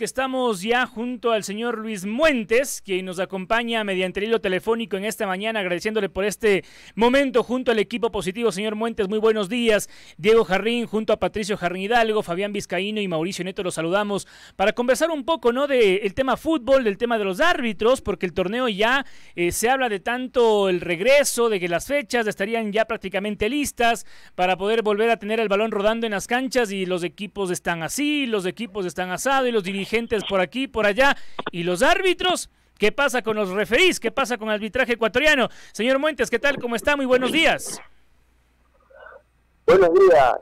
que estamos ya junto al señor Luis Muentes, quien nos acompaña mediante el hilo telefónico en esta mañana, agradeciéndole por este momento junto al equipo positivo. Señor Muentes, muy buenos días. Diego Jarrín, junto a Patricio Jarrín Hidalgo, Fabián Vizcaíno y Mauricio Neto, los saludamos para conversar un poco ¿no? del tema fútbol, del tema de los árbitros, porque el torneo ya eh, se habla de tanto el regreso, de que las fechas estarían ya prácticamente listas para poder volver a tener el balón rodando en las canchas y los equipos están así, los equipos están asados y los dirigentes Gentes por aquí, por allá. ¿Y los árbitros? ¿Qué pasa con los referís? ¿Qué pasa con el arbitraje ecuatoriano? Señor Muentes, ¿qué tal? ¿Cómo está? Muy buenos días. Buenos días,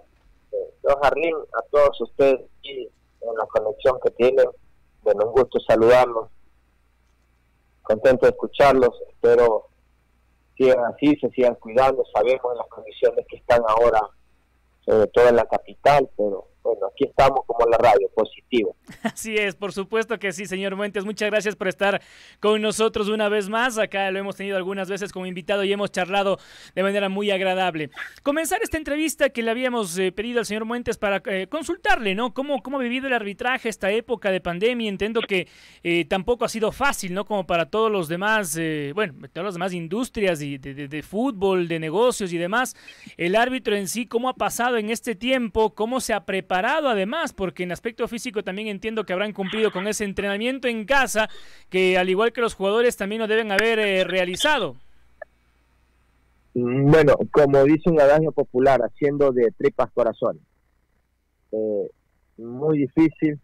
don Jarlín, a todos ustedes aquí en la conexión que tienen. Bueno, un gusto saludarlos. Contento de escucharlos. Espero sigan así, se sigan cuidando. Sabemos las condiciones que están ahora, sobre todo en la capital, pero bueno, aquí estamos como la radio, positivo. Así es, por supuesto que sí, señor Muentes. Muchas gracias por estar con nosotros una vez más. Acá lo hemos tenido algunas veces como invitado y hemos charlado de manera muy agradable. Comenzar esta entrevista que le habíamos eh, pedido al señor Muentes para eh, consultarle, ¿no? ¿Cómo, ¿Cómo ha vivido el arbitraje esta época de pandemia? Entiendo que eh, tampoco ha sido fácil, ¿no? Como para todos los demás, bueno, todas las demás industrias de, de fútbol, de negocios y demás. El árbitro en sí, ¿cómo ha pasado en este tiempo? ¿Cómo se ha preparado? Además, porque en aspecto físico también entiendo que habrán cumplido con ese entrenamiento en casa, que al igual que los jugadores también lo deben haber eh, realizado. Mm, bueno, como dice un adagio popular, haciendo de tripas corazones. Eh, muy difícil.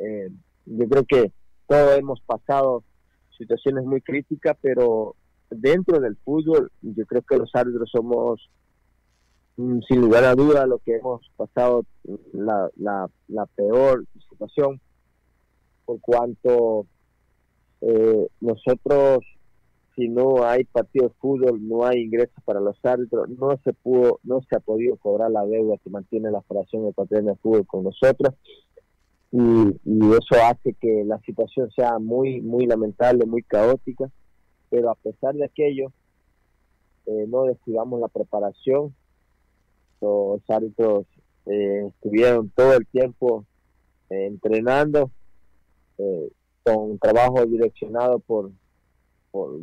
Eh, yo creo que todos hemos pasado situaciones muy críticas, pero dentro del fútbol, yo creo que los árbitros somos sin lugar a duda lo que hemos pasado la, la, peor situación por cuanto eh, nosotros si no hay partido de fútbol no hay ingresos para los árbitros no se pudo no se ha podido cobrar la deuda que mantiene la Federación Ecuatoriana de Fútbol con nosotros. Y, eso hace que la situación sea muy muy lamentable muy caótica. Pero a pesar de aquello eh, no descuidamos la preparación los árbitros eh, estuvieron todo el tiempo eh, entrenando eh, con trabajo direccionado por,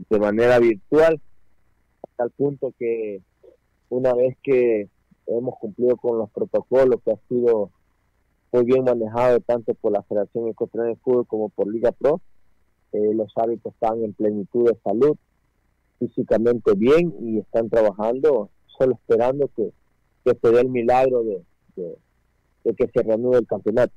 de manera virtual hasta el punto que una vez que hemos cumplido con los protocolos que ha sido muy bien manejado tanto por la Federación Ecuatoriana de Fútbol como por Liga Pro los árbitros están en plenitud de salud físicamente bien y están trabajando solo esperando que que se dé el milagro de, que se reanude el campeonato.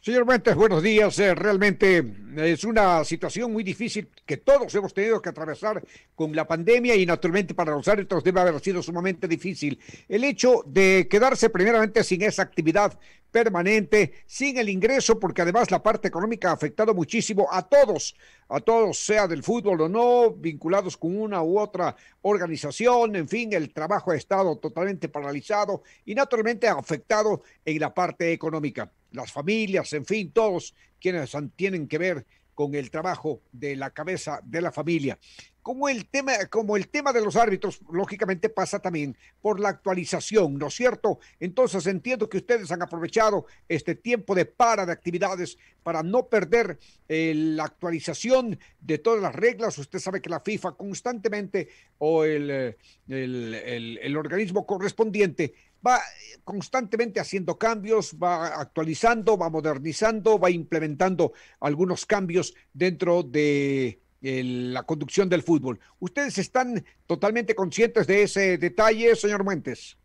Señor Mentes, buenos días. Eh, realmente es una situación muy difícil que todos hemos tenido que atravesar con la pandemia y naturalmente para los árbitros debe haber sido sumamente difícil. El hecho de quedarse primeramente sin esa actividad permanente, sin el ingreso, porque además la parte económica ha afectado muchísimo a todos, a todos, sea del fútbol o no, vinculados con una u otra organización, en fin, el trabajo ha estado totalmente paralizado y naturalmente ha afectado en la parte económica las familias, en fin, todos quienes tienen que ver con el trabajo de la cabeza de la familia. Como el tema, como el tema de los árbitros, lógicamente pasa también por la actualización, ¿no es cierto? Entonces entiendo que ustedes han aprovechado este tiempo de para de actividades para no perder eh, la actualización de todas las reglas. Usted sabe que la FIFA constantemente o el, eh, el, el organismo correspondiente va constantemente haciendo cambios, va actualizando, va modernizando, va implementando algunos cambios dentro de la conducción del fútbol. ¿Ustedes están totalmente conscientes de ese detalle, señor Muentes?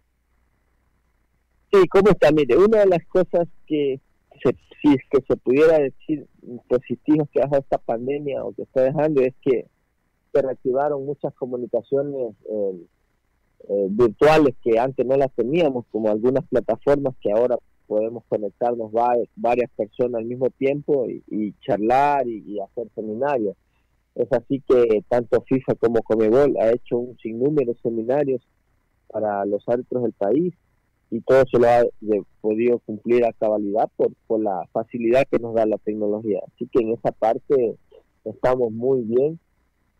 Sí, ¿cómo está? Mire, una de las cosas que, si es que se pudiera decir positivos que hace esta pandemia o que está dejando es que se reactivaron muchas comunicaciones eh, eh, virtuales que antes no las teníamos, como algunas plataformas que ahora podemos conectarnos varias personas al mismo tiempo y, charlar y, hacer seminarios. Es así que tanto FIFA como Comebol ha hecho un sinnúmero de seminarios para los árbitros del país y todo se lo ha podido cumplir a cabalidad por, por la facilidad que nos da la tecnología. Así que en esa parte estamos muy bien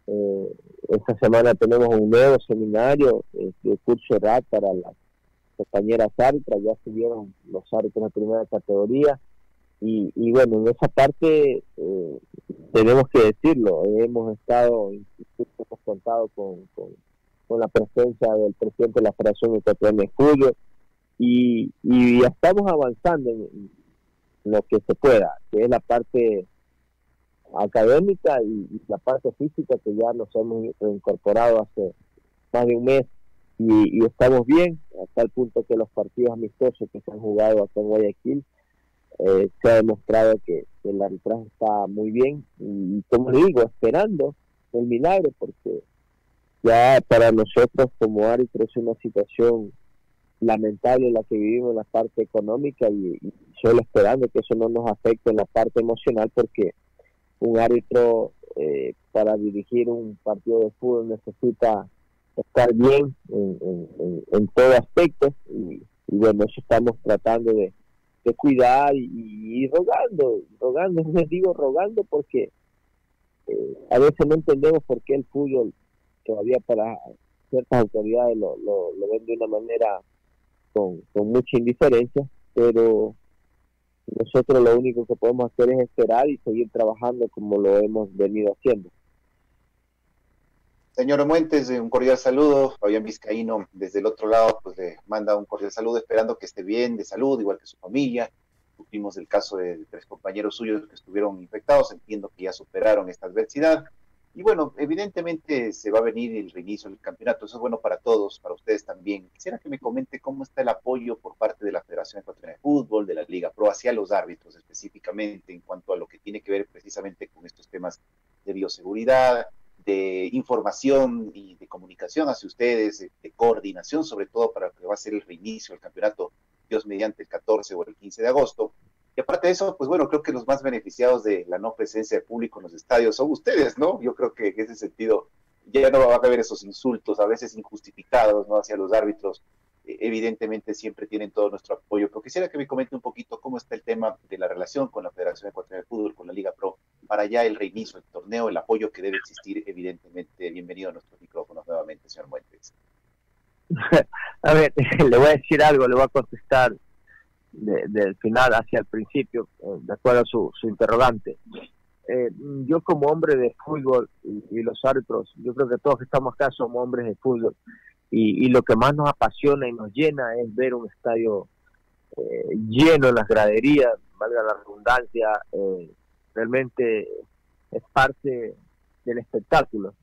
eh, esta semana tenemos un nuevo seminario eh, de curso RAT para las compañeras árbitras, ya subieron los árbitros de primera categoría. Y, bueno, en esa parte eh, tenemos que decirlo, hemos estado, hemos contado con, con, la presencia del presidente de la Federación Ecuatoriana de Fútbol y, y estamos avanzando en, lo que se pueda, que es la parte académica y, la parte física que ya nos hemos reincorporado hace más de un mes. Y, estamos bien, hasta el punto que los partidos amistosos que se han jugado acá en Guayaquil eh, se ha demostrado que, el arbitraje está muy bien. Y, como digo, esperando el milagro porque ya para nosotros como árbitros es una situación lamentable la que vivimos en la parte económica y, solo esperando que eso no nos afecte en la parte emocional porque un árbitro eh, para dirigir un partido de fútbol necesita estar bien en, todo aspecto. Y, bueno, eso estamos tratando de, cuidar y, rogando, rogando, les digo rogando porque eh, a veces no entendemos por qué el fútbol todavía para ciertas autoridades lo, lo, lo ven de una manera con, mucha indiferencia, pero nosotros lo único que podemos hacer es esperar y seguir trabajando como lo hemos venido haciendo. Señor Muentes, un cordial saludo. Fabián Vizcaíno, desde el otro lado, pues le manda un cordial saludo, esperando que esté bien de salud, igual que su familia. Tuvimos el caso de tres compañeros suyos que estuvieron infectados. Entiendo que ya superaron esta adversidad. Y bueno, evidentemente se va a venir el reinicio del campeonato, eso es bueno para todos, para ustedes también. Quisiera que me comente cómo está el apoyo por parte de la Federación Ecuatoriana de Fútbol, de la Liga Pro, hacia los árbitros específicamente en cuanto a lo que tiene que ver precisamente con estos temas de bioseguridad, de información y de comunicación hacia ustedes, de, de coordinación sobre todo para lo que va a ser el reinicio del campeonato, Dios mediante el 14 o el 15 de agosto. Y aparte de eso, pues bueno, creo que los más beneficiados de la no presencia de público en los estadios son ustedes, ¿no? Yo creo que en ese sentido ya no va a haber esos insultos, a veces injustificados, ¿no? Hacia los árbitros. E, evidentemente siempre tienen todo nuestro apoyo, pero quisiera que me comente un poquito cómo está el tema de la relación con la Federación Ecuatoriana de Fútbol, con la Liga Pro, para ya el reinicio del torneo, el apoyo que debe existir, evidentemente. Bienvenido a nuestros micrófonos nuevamente, señor Muentes. a ver, le voy a decir algo, le voy a contestar del final hacia el principio, eh, de acuerdo a su, interrogante. Eh, yo como hombre de fútbol y, los árbitros, yo creo que todos que estamos acá somos hombres de fútbol y, lo que más nos apasiona y nos llena es ver un estadio eh, lleno en las graderías, valga la redundancia, realmente es parte del espectáculo.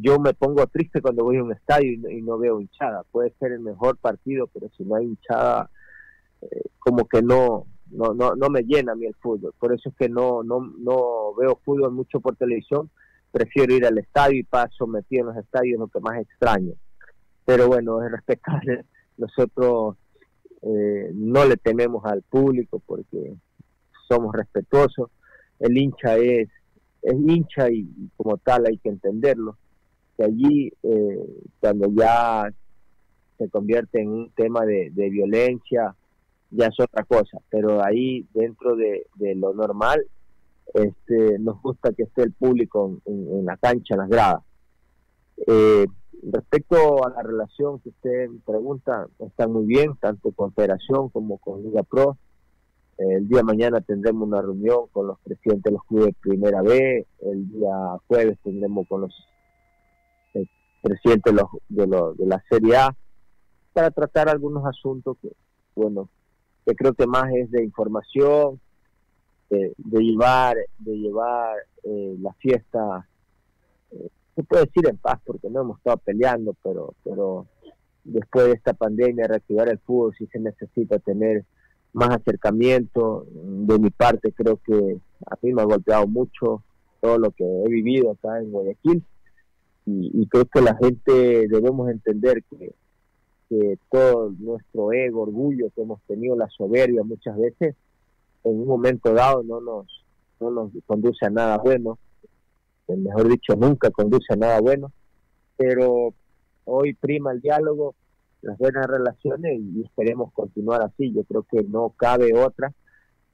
yo me pongo triste cuando voy a un estadio y no, veo hinchada. Puede ser el mejor partido, pero si no hay hinchada, como que no, no, no, no me llena a mí el fútbol. Por eso es que no, no, no veo fútbol mucho por televisión. Prefiero ir al estadio y paso metido en los estadios, lo que más extraño. Pero bueno, es respetable. Nosotros eh, no le tememos al público porque somos respetuosos. El hincha es, es hincha y, como tal hay que entenderlo. Que allí, eh, cuando ya se convierte en un tema de, de violencia, ya es otra cosa, pero ahí dentro de, lo normal este, nos gusta que esté el público en, la cancha, en las gradas. Eh, respecto a la relación que usted pregunta, está muy bien, tanto con Federación como con Liga Pro. el día mañana tendremos una reunión con los presidentes de los clubes Primera B, el día jueves tendremos con los eh, presidentes de, los, de, de la Serie A para tratar algunos asuntos que, bueno, que creo que más es de información, de, llevar, de llevar eh, la fiesta, eh, se puede decir en paz porque no hemos estado peleando, pero, pero después de esta pandemia reactivar el fútbol si se necesita tener más acercamiento. De mi parte creo que a mí me ha golpeado mucho todo lo que he vivido acá en Guayaquil y creo que la gente debemos entender que que todo nuestro ego, orgullo que hemos tenido, la soberbia muchas veces, en un momento dado no nos, no nos conduce a nada bueno, mejor dicho, nunca conduce a nada bueno, pero hoy prima el diálogo, las buenas relaciones y esperemos continuar así. Yo creo que no cabe otra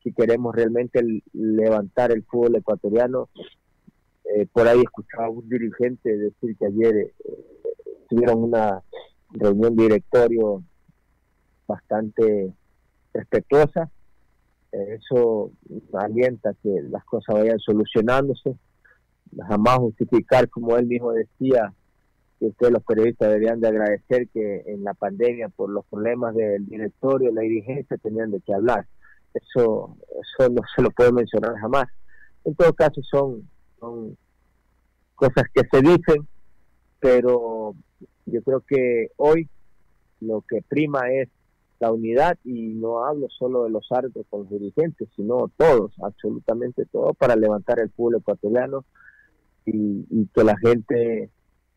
si queremos realmente levantar el fútbol ecuatoriano. Eh, por ahí escuchaba a un dirigente decir que ayer eh, tuvieron una reunión directorio bastante respetuosa. eso alienta que las cosas vayan solucionándose, jamás justificar, como él mismo decía, que ustedes los periodistas deberían de agradecer que en la pandemia, por los problemas del directorio, la dirigencia, tenían de qué hablar. Eso, eso no se lo puedo mencionar jamás. En todo caso, son, son cosas que se dicen, pero yo creo que hoy lo que prima es la unidad y no hablo solo de los árbitros con los dirigentes, sino todos, absolutamente todos, para levantar el fútbol ecuatoriano y, que la gente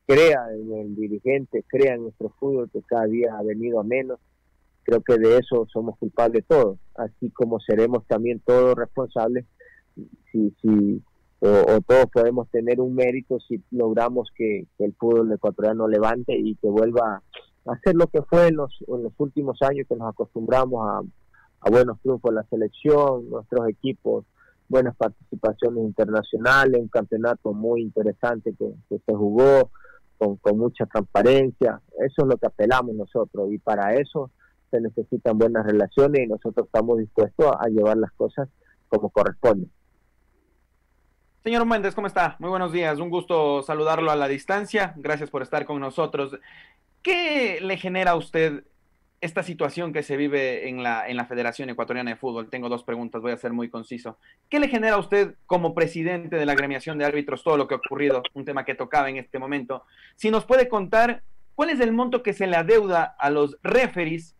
crea en el dirigente, crea en nuestro fútbol que cada día ha venido a menos. Creo que de eso somos culpables todos, así como seremos también todos responsables si, si o, todos podemos tener un mérito si logramos que, el fútbol ecuatoriano levante y que vuelva a hacer lo que fue en los, en los últimos años que nos acostumbramos a, a buenos triunfos en la selección, nuestros equipos, buenas participaciones internacionales, un campeonato muy interesante que, se jugó con, con mucha transparencia. Eso es lo que apelamos nosotros y para eso se necesitan buenas relaciones y nosotros estamos dispuestos a llevar las cosas como corresponde. Señor Méndez, ¿cómo está? Muy buenos días, un gusto saludarlo a la distancia. Gracias por estar con nosotros. ¿Qué le genera a usted esta situación que se vive en la, en la Federación Ecuatoriana de Fútbol? Tengo dos preguntas, voy a ser muy conciso. ¿Qué le genera a usted como presidente de la agremiación de árbitros todo lo que ha ocurrido? Un tema que tocaba en este momento. Si nos puede contar cuál es el monto que se le adeuda a los referees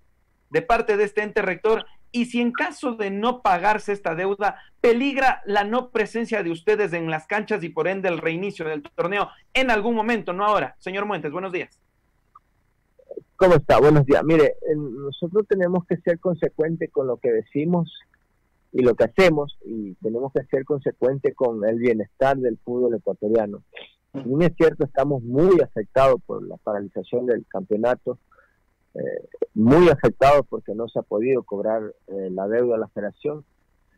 de parte de este ente rector y si en caso de no pagarse esta deuda, peligra la no presencia de ustedes en las canchas y por ende el reinicio del torneo en algún momento, no ahora. Señor Muentes, buenos días. ¿Cómo está? Buenos días. Mire, nosotros tenemos que ser consecuentes con lo que decimos y lo que hacemos y tenemos que ser consecuentes con el bienestar del fútbol ecuatoriano. Y es cierto, estamos muy afectados por la paralización del campeonato muy afectados porque no se ha podido cobrar eh, la deuda a la federación.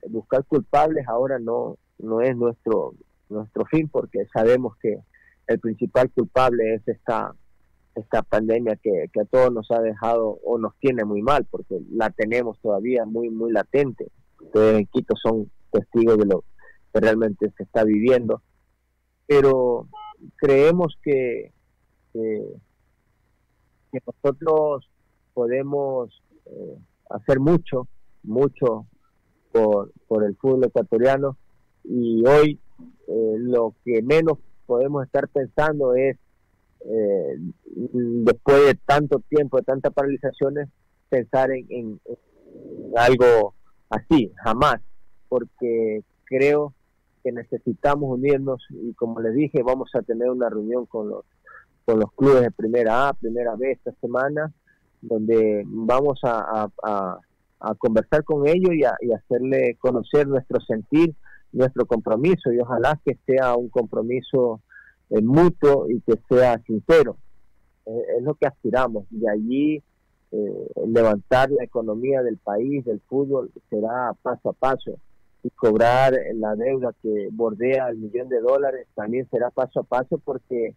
Buscar culpables ahora no, no es nuestro, nuestro fin porque sabemos que el principal culpable es esta, esta pandemia que, que a todos nos ha dejado o nos tiene muy mal porque la tenemos todavía muy, muy latente. Ustedes en Quito son testigos de lo que realmente se está viviendo. Pero creemos que, que que nosotros podemos eh, hacer mucho, mucho por, por el fútbol ecuatoriano. Y hoy eh, lo que menos podemos estar pensando es, eh, después de tanto tiempo, de tantas paralizaciones, pensar en, en algo así, jamás, porque creo que necesitamos unirnos y como les dije, vamos a tener una reunión con los con los clubes de primera A, primera B esta semana, donde vamos a, conversar con ellos y, a, hacerle conocer nuestro sentir, nuestro compromiso y ojalá que sea un compromiso eh, mutuo y que sea sincero. Eh, es lo que aspiramos y allí eh, levantar la economía del país, del fútbol, será paso a paso y cobrar la deuda que bordea el millón de dólares también será paso a paso porque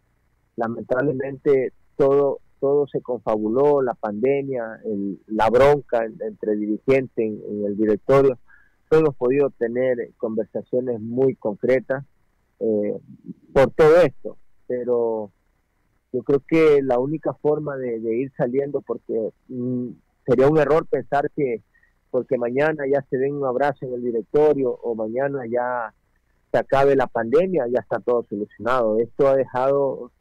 lamentablemente todo todo se confabuló, la pandemia, la bronca entre dirigentes en, el directorio. No hemos podido tener conversaciones muy concretas eh, por todo esto, pero yo creo que la única forma de, ir saliendo, porque mm, sería un error pensar que porque mañana ya se den un abrazo en el directorio o mañana ya se acabe la pandemia, ya está todo solucionado. Esto ha dejado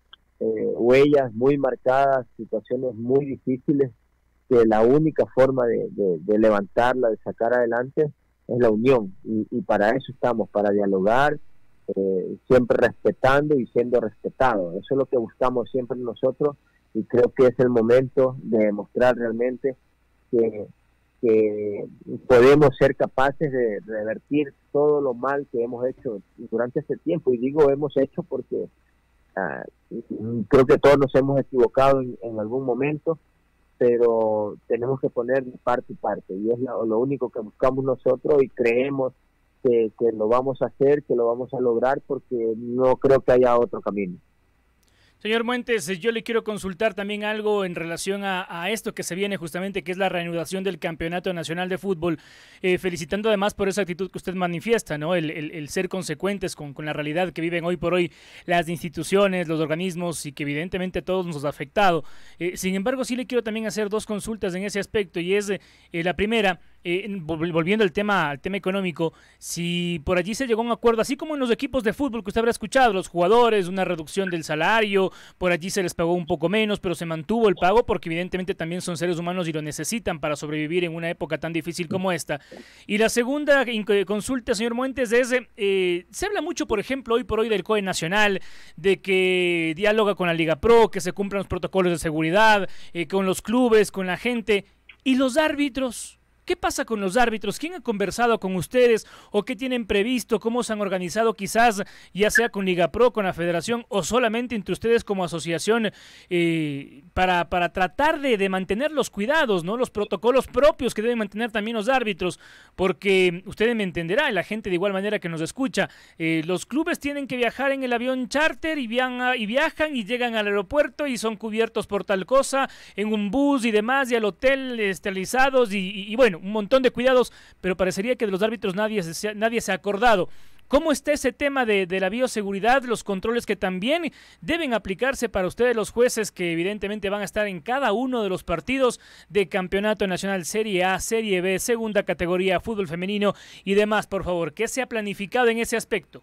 eh, huellas muy marcadas, situaciones muy difíciles, que la única forma de, levantarla, de sacar adelante, es la unión. Y, para eso estamos, para dialogar, eh, siempre respetando y siendo respetados. Eso es lo que buscamos siempre nosotros y creo que es el momento de demostrar realmente que, que podemos ser capaces de revertir todo lo mal que hemos hecho durante este tiempo. Y digo hemos hecho porque Ah, creo que todos nos hemos equivocado en, algún momento, pero tenemos que poner parte y parte, y es lo, único que buscamos nosotros y creemos que, lo vamos a hacer, que lo vamos a lograr, porque no creo que haya otro camino. Señor Muentes, yo le quiero consultar también algo en relación a, esto que se viene justamente, que es la reanudación del Campeonato Nacional de Fútbol, eh, felicitando además por esa actitud que usted manifiesta, ¿no? El, ser consecuentes con, la realidad que viven hoy por hoy las instituciones, los organismos y que evidentemente a todos nos ha afectado. Eh, sin embargo, sí le quiero también hacer dos consultas en ese aspecto y es eh, la primera, volviendo al tema, al tema económico, si por allí se llegó a un acuerdo, así como en los equipos de fútbol que usted habrá escuchado, los jugadores, una reducción del salario, por allí se les pagó un poco menos, pero se mantuvo el pago porque evidentemente también son seres humanos y lo necesitan para sobrevivir en una época tan difícil como esta. Y la segunda consulta, señor Muentes, es, eh, se habla mucho, por ejemplo, hoy por hoy del COE Nacional, de que dialoga con la Liga Pro, que se cumplan los protocolos de seguridad, eh, con los clubes, con la gente. ¿Y los árbitros? ¿Qué pasa con los árbitros? ¿Quién ha conversado con ustedes o qué tienen previsto? ¿Cómo se han organizado quizás ya sea con Liga Pro, con la federación o solamente entre ustedes como asociación eh, para, para tratar de, mantener los cuidados, ¿no? los protocolos propios que deben mantener también los árbitros? Porque ustedes me entenderá, y la gente de igual manera que nos escucha, eh, los clubes tienen que viajar en el avión charter y, y viajan y llegan al aeropuerto y son cubiertos por tal cosa, en un bus y demás, y al hotel esterilizados y bueno un montón de cuidados, pero parecería que de los árbitros nadie se, nadie se ha acordado. ¿Cómo está ese tema de, la bioseguridad, los controles que también deben aplicarse para ustedes los jueces que evidentemente van a estar en cada uno de los partidos de Campeonato Nacional Serie A, Serie B, Segunda Categoría, Fútbol Femenino y demás, por favor? ¿Qué se ha planificado en ese aspecto?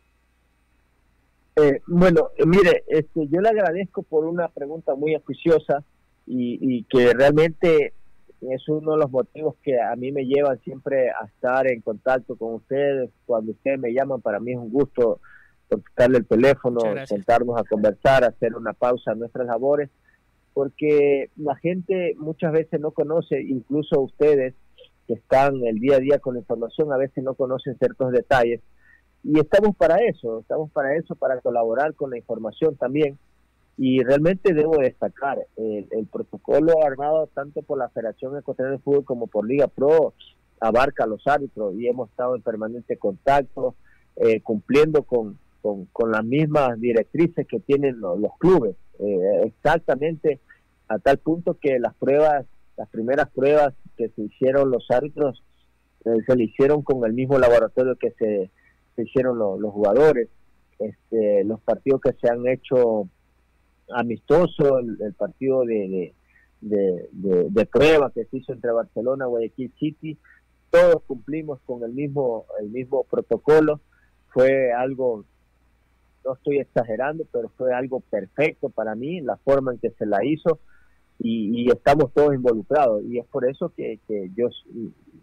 Eh, bueno, mire, este, yo le agradezco por una pregunta muy acuciosa y, y que realmente es uno de los motivos que a mí me llevan siempre a estar en contacto con ustedes. Cuando ustedes me llaman, para mí es un gusto contestarle el teléfono, sentarnos a conversar, hacer una pausa en nuestras labores, porque la gente muchas veces no conoce, incluso ustedes que están el día a día con la información, a veces no conocen ciertos detalles. Y estamos para eso, estamos para eso, para colaborar con la información también y realmente debo destacar, el, protocolo armado tanto por la Federación Ecuatoriana de Fútbol como por Liga Pro abarca a los árbitros y hemos estado en permanente contacto, eh, cumpliendo con, con, las mismas directrices que tienen los, clubes. Eh, exactamente a tal punto que las pruebas, las primeras pruebas que se hicieron los árbitros, eh, se le hicieron con el mismo laboratorio que se, hicieron los, los jugadores. Este, los partidos que se han hecho amistoso, el, partido de, de, prueba que se hizo entre Barcelona y Guayaquil City, todos cumplimos con el mismo, el mismo protocolo, fue algo, no estoy exagerando, pero fue algo perfecto para mí, la forma en que se la hizo, y, estamos todos involucrados, y es por eso que, que yo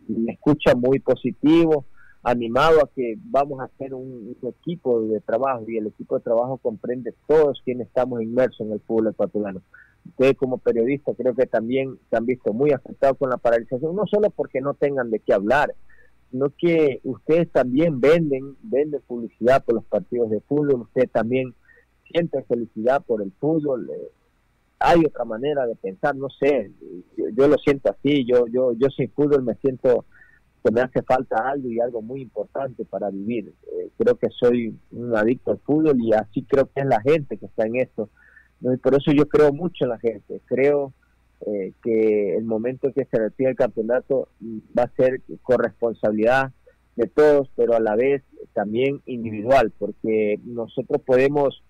me escucha muy positivo, animado a que vamos a hacer un, equipo de trabajo y el equipo de trabajo comprende todos quienes estamos inmersos en el fútbol ecuatoriano. Ustedes como periodistas creo que también se han visto muy afectados con la paralización, no solo porque no tengan de qué hablar, sino que ustedes también venden, venden publicidad por los partidos de fútbol, ustedes también sienten felicidad por el fútbol. Eh, hay otra manera de pensar, no sé, yo, yo, lo siento así, yo, yo, yo sin fútbol me siento que me hace falta algo y algo muy importante para vivir. Eh, creo que soy un adicto al fútbol y así creo que es la gente que está en esto. Y por eso yo creo mucho en la gente. Creo eh, que el momento que se retire el campeonato va a ser corresponsabilidad de todos, pero a la vez también individual, porque nosotros podemos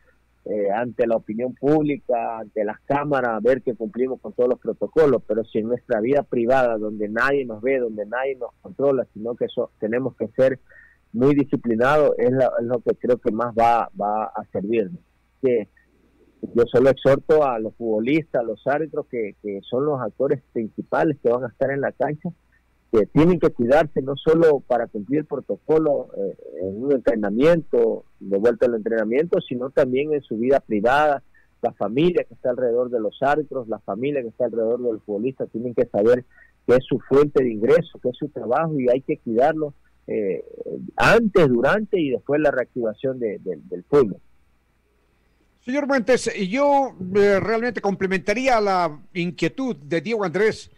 eh, ante la opinión pública, ante las cámaras, ver que cumplimos con todos los protocolos, pero si en nuestra vida privada, donde nadie nos ve, donde nadie nos controla, sino que eso, tenemos que ser muy disciplinados, es, lo que creo que más va, va a servirnos. Yo solo exhorto a los futbolistas, a los árbitros, que, que son los actores principales que van a estar en la cancha, que tienen que cuidarse no solo para cumplir el protocolo eh, en un entrenamiento, de vuelta al entrenamiento, sino también en su vida privada. La familia que está alrededor de los árbitros, la familia que está alrededor del futbolista, tienen que saber que es su fuente de ingreso, que es su trabajo y hay que cuidarlo eh, antes, durante y después la reactivación del fútbol. Señor Montes, yo eh, realmente complementaría la inquietud de Diego Andrés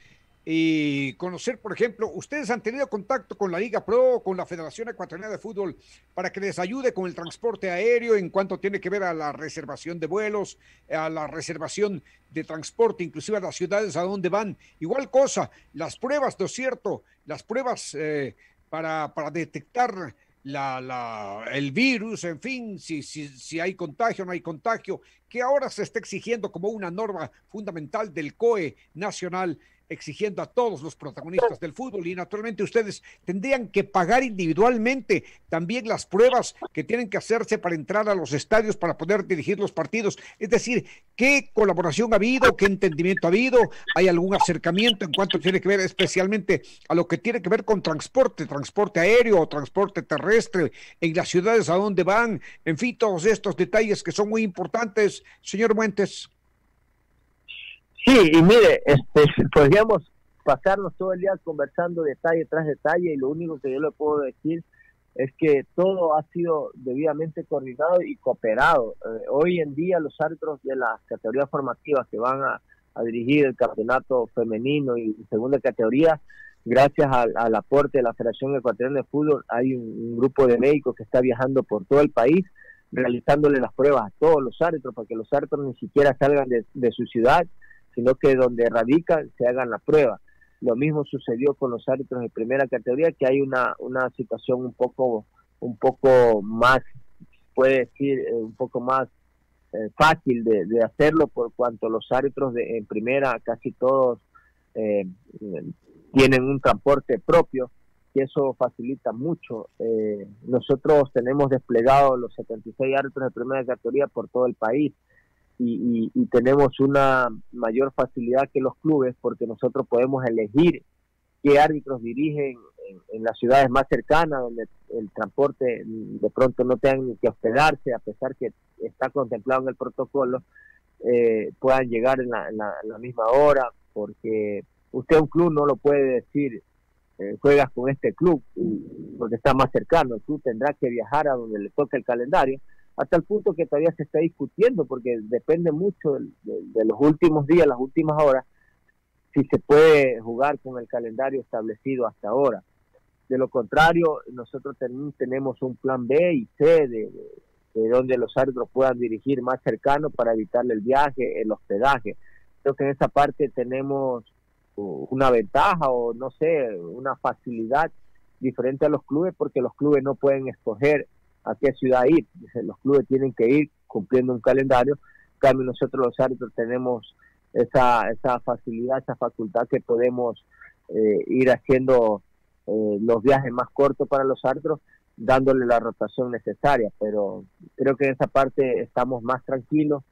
y conocer, por ejemplo, ustedes han tenido contacto con la Liga Pro, con la Federación Ecuatoriana de Fútbol, para que les ayude con el transporte aéreo en cuanto tiene que ver a la reservación de vuelos, a la reservación de transporte, inclusive a las ciudades a donde van. Igual cosa, las pruebas, ¿no es cierto? Las pruebas eh, para, para detectar la, el virus, en fin, si, si, si hay contagio o no hay contagio, que ahora se está exigiendo como una norma fundamental del COE nacional exigiendo a todos los protagonistas del fútbol y naturalmente ustedes tendrían que pagar individualmente también las pruebas que tienen que hacerse para entrar a los estadios para poder dirigir los partidos. Es decir, ¿qué colaboración ha habido? ¿Qué entendimiento ha habido? ¿Hay algún acercamiento en cuanto tiene que ver especialmente a lo que tiene que ver con transporte, transporte aéreo o transporte terrestre en las ciudades a donde van? En fin, todos estos detalles que son muy importantes, señor Muentes. Sí, y mire, este, podríamos pasarnos todo el día conversando detalle tras detalle y lo único que yo le puedo decir es que todo ha sido debidamente coordinado y cooperado. Eh, hoy en día los árbitros de las categorías formativas que van a, dirigir el campeonato femenino y segunda categoría, gracias al, aporte de la Federación Ecuatoriana de Fútbol, hay un, grupo de médicos que está viajando por todo el país realizándole las pruebas a todos los árbitros para que los árbitros ni siquiera salgan de su ciudad sino que donde radican se hagan la prueba. Lo mismo sucedió con los árbitros de primera categoría, que hay una, una situación un poco, un poco más, puede decir, eh, un poco más eh, fácil de, hacerlo por cuanto los árbitros de, en primera casi todos eh, tienen un transporte propio y eso facilita mucho. nosotros tenemos desplegados los 76 árbitros de primera categoría por todo el país y, tenemos una mayor facilidad que los clubes porque nosotros podemos elegir qué árbitros dirigen en, las ciudades más cercanas donde el transporte de pronto no tengan que hospedarse a pesar que está contemplado en el protocolo eh, puedan llegar en la, misma hora porque usted un club no lo puede decir eh, juegas con este club porque está más cercano. El club tendrá que viajar a donde le toque el calendario hasta el punto que todavía se está discutiendo, porque depende mucho de, los últimos días, las últimas horas, si se puede jugar con el calendario establecido hasta ahora. De lo contrario, nosotros tenemos un plan B y C de, donde los árbitros puedan dirigir más cercano para evitarle el viaje, el hospedaje. Creo que en esa parte tenemos una ventaja o no sé, una facilidad diferente a los clubes porque los clubes no pueden escoger a qué ciudad ir. Los clubes tienen que ir cumpliendo un calendario. En cambio, nosotros los árbitros tenemos esa, esa facilidad, esa facultad que podemos eh, ir haciendo eh, los viajes más cortos para los árbitros, dándole la rotación necesaria. Pero creo que en esa parte estamos más tranquilos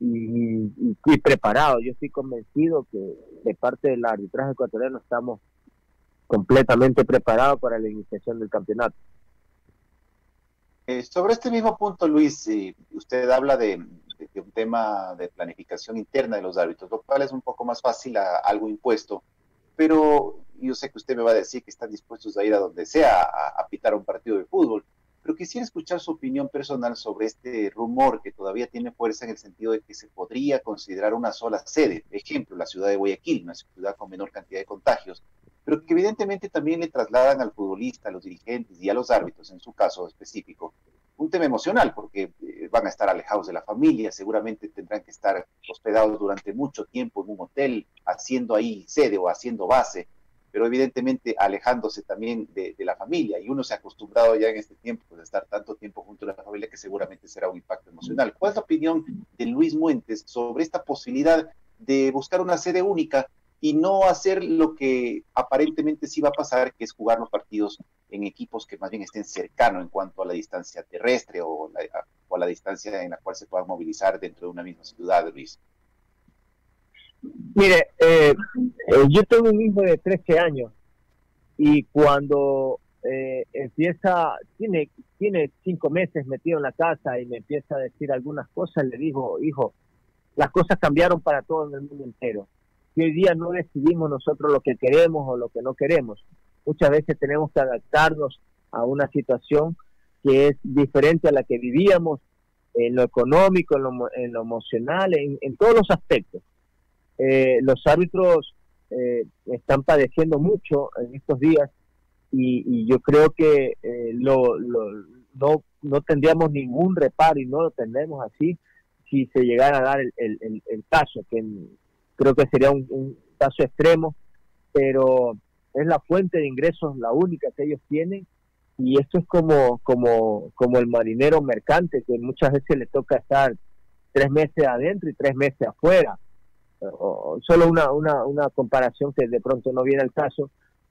y, y preparados. Yo estoy convencido que de parte del arbitraje ecuatoriano estamos completamente preparados para la iniciación del campeonato. Eh, sobre este mismo punto, Luis, usted habla de, un tema de planificación interna de los árbitros, lo cual es un poco más fácil a, algo impuesto, pero yo sé que usted me va a decir que están dispuestos a ir a donde sea a, a pitar un partido de fútbol, pero quisiera escuchar su opinión personal sobre este rumor que todavía tiene fuerza en el sentido de que se podría considerar una sola sede, ejemplo, la ciudad de Guayaquil, una ciudad con menor cantidad de contagios, pero que evidentemente también le trasladan al futbolista, a los dirigentes y a los árbitros, en su caso específico, un tema emocional, porque eh, van a estar alejados de la familia, seguramente tendrán que estar hospedados durante mucho tiempo en un hotel, haciendo ahí sede o haciendo base, pero evidentemente alejándose también de, la familia, y uno se ha acostumbrado ya en este tiempo pues, a estar tanto tiempo junto a la familia que seguramente será un impacto emocional. ¿Cuál es la opinión de Luis Muentes sobre esta posibilidad de buscar una sede única y no hacer lo que aparentemente sí va a pasar, que es jugar los partidos en equipos que más bien estén cercanos en cuanto a la distancia terrestre o, a la distancia en la cual se puedan movilizar dentro de una misma ciudad, Luis. Mire, eh, eh, yo tengo un hijo de 13 años y cuando eh, empieza, tiene, tiene cinco meses metido en la casa y me empieza a decir algunas cosas, le digo, hijo, las cosas cambiaron para todo en el mundo entero y hoy día no decidimos nosotros lo que queremos o lo que no queremos. Muchas veces tenemos que adaptarnos a una situación que es diferente a la que vivíamos en lo económico, en lo, emocional, en, todos los aspectos. Eh, los árbitros eh, están padeciendo mucho en estos días y, yo creo que eh, lo, no, no tendríamos ningún reparo y no lo tendremos así si se llegara a dar el, el, caso, que creo que sería un, caso extremo, pero es la fuente de ingresos la única que ellos tienen y esto es como, como, como el marinero mercante que muchas veces le toca estar tres meses adentro y tres meses afuera. solo una, una, una comparación que de pronto no viene al caso,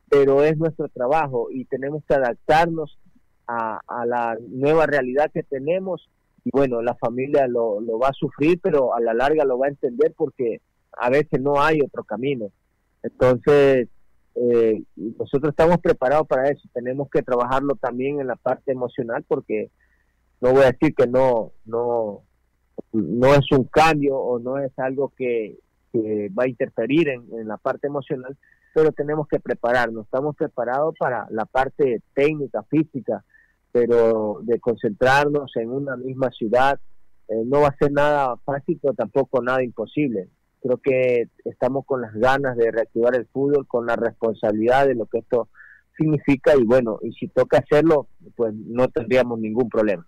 pero es nuestro trabajo y tenemos que adaptarnos a, a la nueva realidad que tenemos y bueno, la familia lo, lo va a sufrir, pero a la larga lo va a entender porque a veces no hay otro camino. Entonces, eh, nosotros estamos preparados para eso, tenemos que trabajarlo también en la parte emocional porque no voy a decir que no, no, no es un cambio o no es algo que, va a interferir en, en, la parte emocional, pero tenemos que prepararnos, estamos preparados para la parte técnica, física, pero de concentrarnos en una misma ciudad eh, no va a ser nada fácil, pero tampoco nada imposible. Creo que estamos con las ganas de reactivar el fútbol, con la responsabilidad de lo que esto significa y bueno, y si toca hacerlo, pues no tendríamos ningún problema.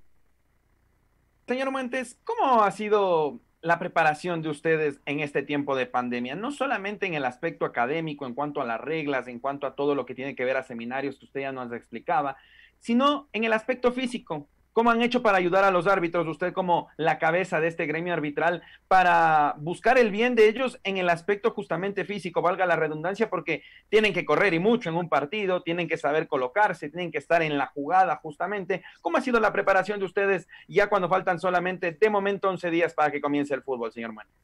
Señor Montes, ¿cómo ha sido la preparación de ustedes en este tiempo de pandemia? No solamente en el aspecto académico, en cuanto a las reglas, en cuanto a todo lo que tiene que ver a seminarios que usted ya nos explicaba, sino en el aspecto físico. ¿Cómo han hecho para ayudar a los árbitros, usted como la cabeza de este gremio arbitral, para buscar el bien de ellos en el aspecto justamente físico, valga la redundancia, porque tienen que correr y mucho en un partido, tienen que saber colocarse, tienen que estar en la jugada justamente. ¿Cómo ha sido la preparación de ustedes ya cuando faltan solamente de momento 11 días para que comience el fútbol, señor Manuel?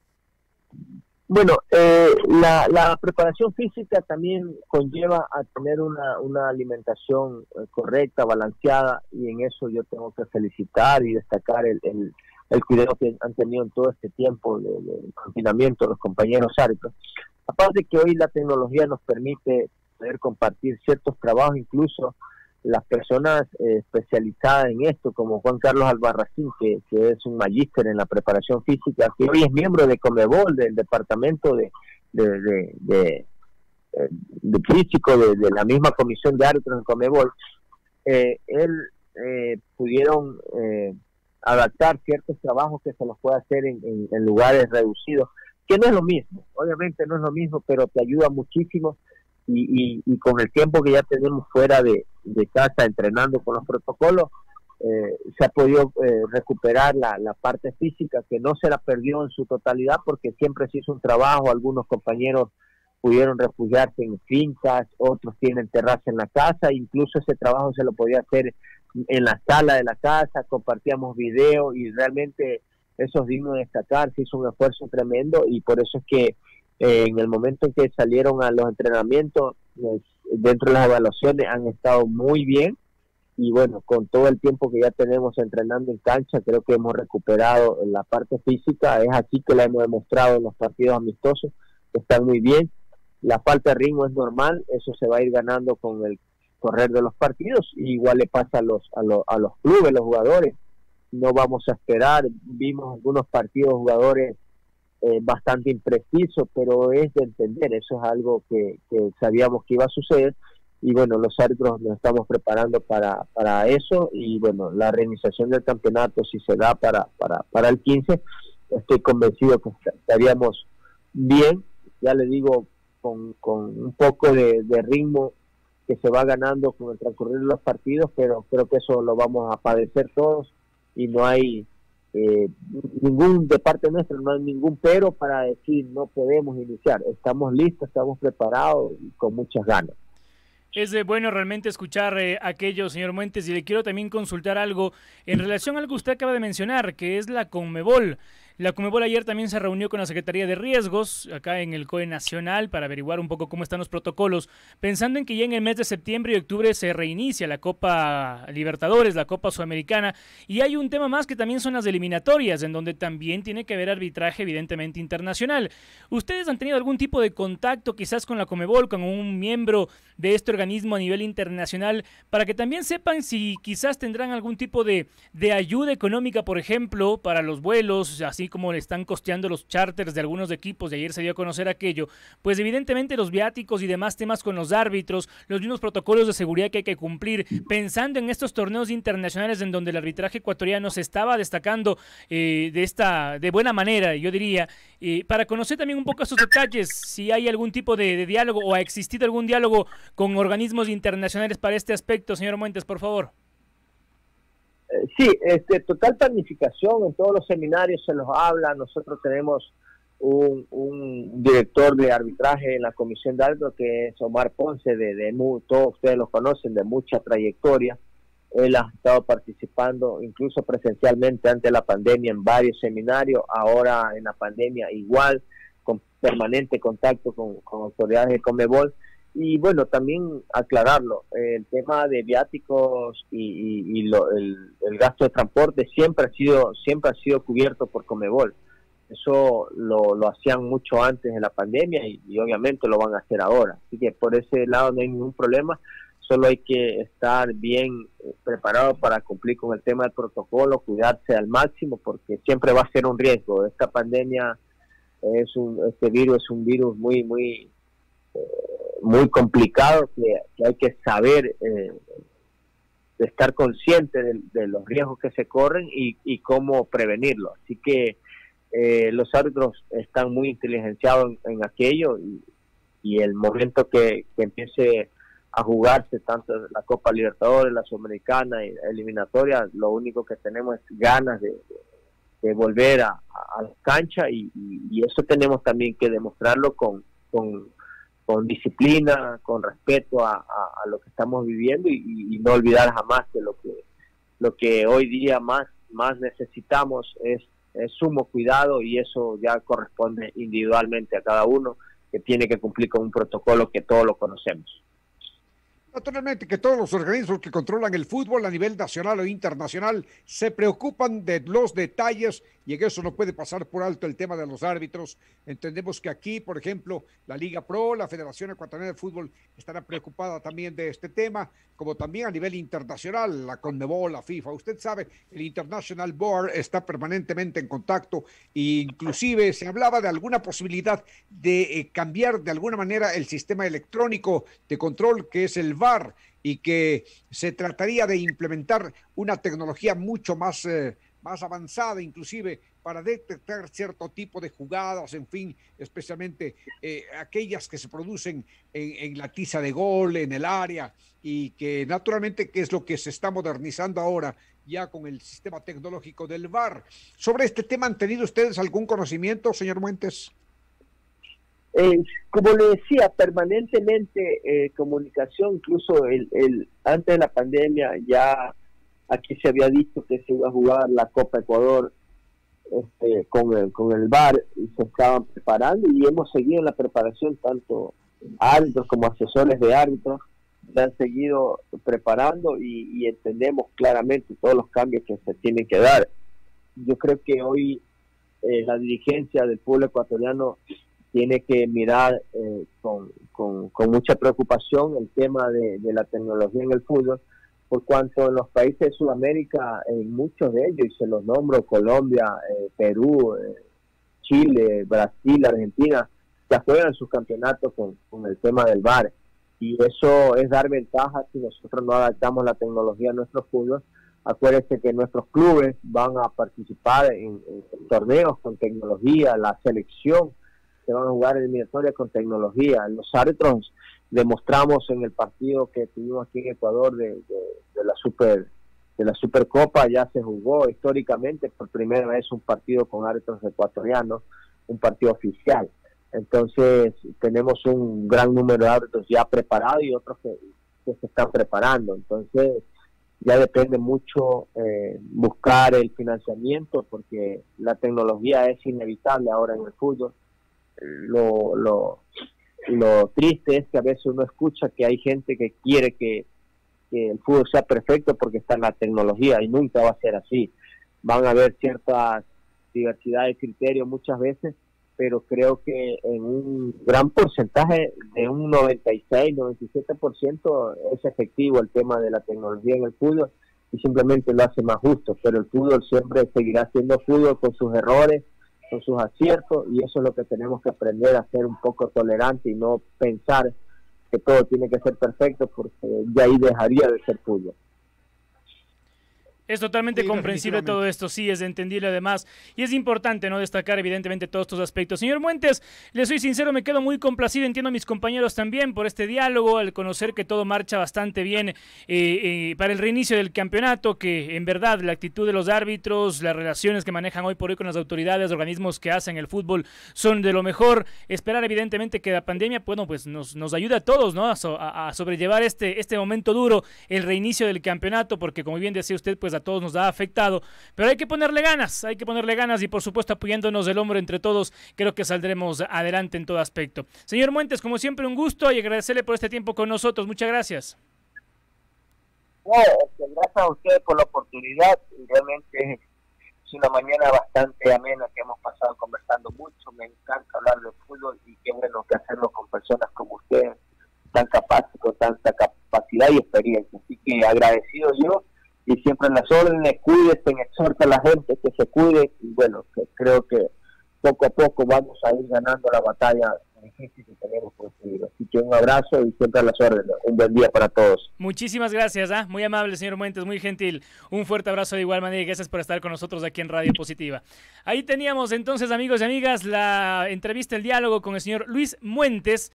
Bueno, eh, la, preparación física también conlleva a tener una, una alimentación eh, correcta, balanceada, y en eso yo tengo que felicitar y destacar el, cuidado que han tenido en todo este tiempo de, confinamiento los compañeros árbitros. Aparte que hoy la tecnología nos permite poder compartir ciertos trabajos, incluso las personas eh, especializadas en esto, como Juan Carlos Albarracín, que, es un magíster en la preparación física, que hoy es miembro de Comebol, del departamento de, de, de, eh, físico de, la misma comisión de árbitros en Comebol, eh, él pudieron adaptar ciertos trabajos que se los puede hacer en, en lugares reducidos, que no es lo mismo, obviamente no es lo mismo, pero te ayuda muchísimo y, y, con el tiempo que ya tenemos fuera de, casa entrenando con los protocolos, eh, se ha podido eh, recuperar la, parte física que no se la perdió en su totalidad porque siempre se hizo un trabajo, algunos compañeros pudieron refugiarse en fincas, otros tienen terraza en la casa, incluso ese trabajo se lo podía hacer en la sala de la casa, compartíamos video y realmente eso es digno de destacar, se hizo un esfuerzo tremendo y por eso es que en el momento en que salieron a los entrenamientos, pues, dentro de las evaluaciones han estado muy bien. Y bueno, con todo el tiempo que ya tenemos entrenando en cancha, creo que hemos recuperado la parte física, es así que la hemos demostrado en los partidos amistosos, están muy bien. La falta de ritmo es normal, eso se va a ir ganando con el correr de los partidos, igual le pasa a los, a, los, a los clubes, los jugadores, no vamos a esperar, vimos algunos partidos jugadores eh, bastante impreciso, pero es de entender, eso es algo que, sabíamos que iba a suceder y bueno, los árbitros nos estamos preparando para, para eso y bueno, la realización del campeonato si se da para, para, para el 15, estoy convencido que estaríamos bien, ya le digo, con, con un poco de, de ritmo que se va ganando con el transcurrir de los partidos, pero creo que eso lo vamos a padecer todos y no hay eh, ningún de parte nuestra, no hay ningún pero para decir no podemos iniciar. Estamos listos, estamos preparados y con muchas ganas. Es de bueno realmente escuchar eh, aquello, señor Muentes, y le quiero también consultar algo en relación a algo que usted acaba de mencionar, que es la Conmebol. La Comebol ayer también se reunió con la Secretaría de Riesgos, acá en el COE Nacional, para averiguar un poco cómo están los protocolos, pensando en que ya en el mes de septiembre y octubre se reinicia la Copa Libertadores, la Copa Sudamericana, y hay un tema más que también son las eliminatorias, en donde también tiene que haber arbitraje evidentemente internacional. ¿Ustedes han tenido algún tipo de contacto quizás con la Comebol, con un miembro de este organismo a nivel internacional, para que también sepan si quizás tendrán algún tipo de, de ayuda económica, por ejemplo, para los vuelos, así como le están costeando los charters de algunos equipos, de ayer se dio a conocer aquello, pues evidentemente los viáticos y demás temas con los árbitros, los mismos protocolos de seguridad que hay que cumplir, pensando en estos torneos internacionales en donde el arbitraje ecuatoriano se estaba destacando eh, de esta de buena manera, yo diría, eh, para conocer también un poco esos detalles, si hay algún tipo de, diálogo o ha existido algún diálogo con organismos internacionales para este aspecto, señor Muentes, por favor. Sí, este, total planificación, en todos los seminarios se los habla, nosotros tenemos un, director de arbitraje en la comisión de árbitros que es Omar Ponce, de, de, todos ustedes lo conocen, de mucha trayectoria, él ha estado participando incluso presencialmente ante la pandemia en varios seminarios, ahora en la pandemia igual, con permanente contacto con, autoridades de Comebol. Y bueno, también aclararlo, el tema de viáticos y, el, gasto de transporte siempre ha sido siempre ha sido cubierto por Comebol. Eso lo, lo hacían mucho antes de la pandemia y, y obviamente lo van a hacer ahora. Así que por ese lado no hay ningún problema solo hay que estar bien eh, preparado para cumplir con el tema del protocolo, cuidarse al máximo, porque siempre va a ser un riesgo. Esta pandemia es un, este virus es un virus muy, muy, eh, muy complicado que, hay que saber eh, estar consciente de, los riesgos que se corren y, cómo prevenirlo. Así que los árbitros están muy inteligenciados en, aquello y, y, el momento que, empiece a jugarse tanto la Copa Libertadores, la Sudamericana y la eliminatoria, lo único que tenemos es ganas de, volver a, la cancha y, eso tenemos también que demostrarlo con, con, disciplina, con respeto a, lo que estamos viviendo y, no olvidar jamás que lo que lo que hoy día más más necesitamos es, es sumo cuidado y eso ya corresponde individualmente a cada uno que tiene que cumplir con un protocolo que todos lo conocemos. Naturalmente que todos los organismos que controlan el fútbol a nivel nacional o internacional se preocupan de los detalles y en eso no puede pasar por alto el tema de los árbitros. Entendemos que aquí, por ejemplo, la Liga Pro, la Federación Ecuatoriana de Fútbol estará preocupada también de este tema, como también a nivel internacional, la CONMEBOL, la FIFA. Usted sabe, el International Board está permanentemente en contacto e inclusive se hablaba de alguna posibilidad de eh, cambiar de alguna manera el sistema electrónico de control que es el VAR y que se trataría de implementar una tecnología mucho más... Eh, más avanzada inclusive para detectar cierto tipo de jugadas, en fin, especialmente eh, aquellas que se producen en, la tiza de gol, en el área, y que naturalmente que es lo que se está modernizando ahora ya con el sistema tecnológico del VAR. Sobre este tema, ¿han tenido ustedes algún conocimiento, señor Muentes? Eh, como le decía, permanentemente eh, comunicación, incluso el, el, antes de la pandemia ya Aquí se había dicho que se iba a jugar la Copa Ecuador este, con, el, con el VAR y se estaban preparando y hemos seguido la preparación, tanto árbitros como asesores de árbitros se han seguido preparando y, entendemos claramente todos los cambios que se tienen que dar. Yo creo que hoy eh, la dirigencia del pueblo ecuatoriano tiene que mirar eh, con, con, mucha preocupación el tema de, la tecnología en el fútbol por cuanto en los países de Sudamérica, en muchos de ellos, y se los nombro, Colombia, eh, Perú, eh, Chile, Brasil, Argentina, ya juegan sus campeonatos con, el tema del VAR. Y eso es dar ventaja si nosotros no adaptamos la tecnología a nuestros fútbol. Acuérdense que nuestros clubes van a participar en, torneos con tecnología, la selección se van a jugar eliminatoria con tecnología. Los árbitros demostramos en el partido que tuvimos aquí en Ecuador de, la super de la Supercopa ya se jugó históricamente por primera vez un partido con árbitros ecuatorianos, un partido oficial. Entonces tenemos un gran número de árbitros ya preparados y otros que, se están preparando. Entonces ya depende mucho eh, buscar el financiamiento porque la tecnología es inevitable ahora en el fútbol. Lo, lo, lo triste es que a veces uno escucha que hay gente que quiere que, el fútbol sea perfecto porque está en la tecnología y nunca va a ser así. Van a haber ciertas diversidad de criterios muchas veces, pero creo que en un gran porcentaje, de un 96, 97% es efectivo el tema de la tecnología en el fútbol y simplemente lo hace más justo, pero el fútbol siempre seguirá siendo fútbol con sus errores con sus aciertos y eso es lo que tenemos que aprender a ser un poco tolerante y no pensar que todo tiene que ser perfecto porque de ahí dejaría de ser fútbol. Es totalmente comprensible todo esto, sí, es entendible además. Y es importante no destacar evidentemente todos estos aspectos. Señor Muentes, le soy sincero, me quedo muy complacido, entiendo a mis compañeros también por este diálogo, al conocer que todo marcha bastante bien eh, eh, para el reinicio del campeonato, que en verdad la actitud de los árbitros, las relaciones que manejan hoy por hoy con las autoridades, organismos que hacen el fútbol son de lo mejor. Esperar evidentemente que la pandemia, bueno, pues nos, nos ayude a todos, ¿no? A, a sobrellevar este, este momento duro, el reinicio del campeonato, porque como bien decía usted, pues a todos nos ha afectado, pero hay que ponerle ganas, hay que ponerle ganas y por supuesto apoyándonos del hombro entre todos, creo que saldremos adelante en todo aspecto. Señor Muentes, como siempre un gusto y agradecerle por este tiempo con nosotros, muchas gracias. gracias a ustedes por la oportunidad, realmente es una mañana bastante amena que hemos pasado conversando mucho, me encanta hablar de fútbol y qué bueno que hacerlo con personas como ustedes, tan capaces, con tanta capacidad y experiencia. Así que agradecido yo y siempre en las órdenes, cuídense, exhorta a la gente que se cuide y bueno, que creo que poco a poco vamos a ir ganando la batalla difícil que tenemos por seguir. Así que un abrazo y siempre a las órdenes. Un buen día para todos. Muchísimas gracias, ¿ah? muy amable señor Muentes, muy gentil. Un fuerte abrazo de igual manera y gracias por estar con nosotros aquí en Radio Positiva. Ahí teníamos entonces, amigos y amigas, la entrevista, el diálogo con el señor Luis Muentes